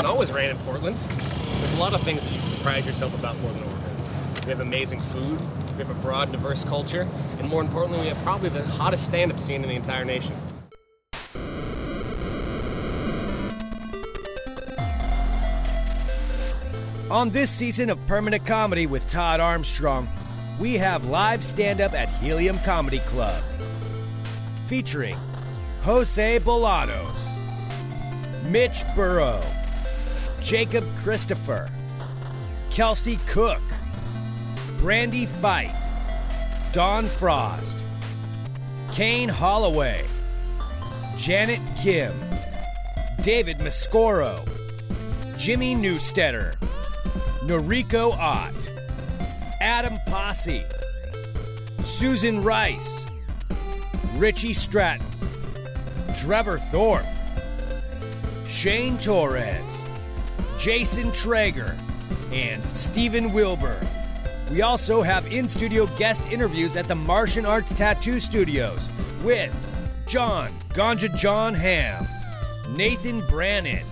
always rain in Portland. There's a lot of things that you surprise yourself about Portland, Oregon. We have amazing food, we have a broad, diverse culture, and more importantly, we have probably the hottest stand-up scene in the entire nation. On this season of Permanent Comedy with Todd Armstrong, we have live stand up at Helium Comedy Club. Featuring Jose Bolanos, Mitch Burrow, Jacob Christopher, Kelsey Cook, Brandy Feit, Don Frost, Kane Holloway, Janet Kim, David Mascorro, Jimmy Newstetter, Noriko Ott, Adam Posse, Susan Rice, Richie Stratton, Trevor Thorpe, Shane Torres, Jason Traeger, and Stephen Wilbur. We also have in studio guest interviews at the Martian Arts Tattoo Studios with Jon Ganja Jon Hamm, Nathan Brannon,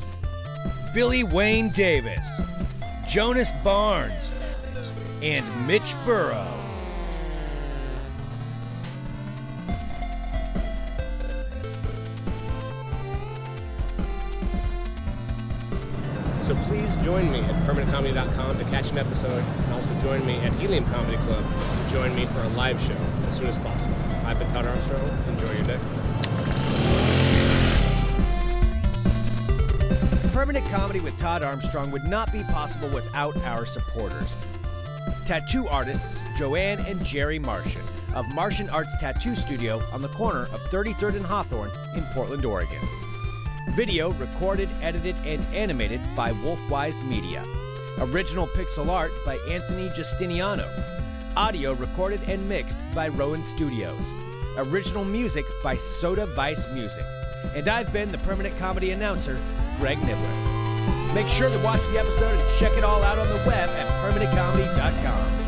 Billy Wayne Davis, Jonas Barnes, and Mitch Burrow. So please join me at permanentcomedy.com to catch an episode, and also join me at Helium Comedy Club to join me for a live show as soon as possible. I've been Todd Armstrong. Enjoy your day. Permanent Comedy with Todd Armstrong would not be possible without our supporters. Tattoo artists Joanne and Jerry Martian of Martian Arts Tattoo Studio on the corner of 33rd and Hawthorne in Portland, Oregon. Video recorded, edited, and animated by Wolf Wise Media. Original pixel art by Anthony Justiniano. Audio recorded and mixed by Rowan Studios. Original music by Soda Vice Music. And I've been the permanent comedy announcer, Greg Nibbler. Make sure to watch the episode and check it all out on the web at permanentcomedy.com.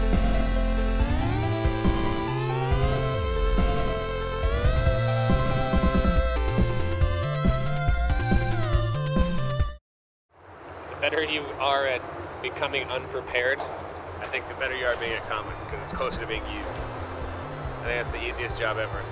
better you are at becoming unprepared, I think the better you are at being a comic because it's closer to being you. I think that's the easiest job ever.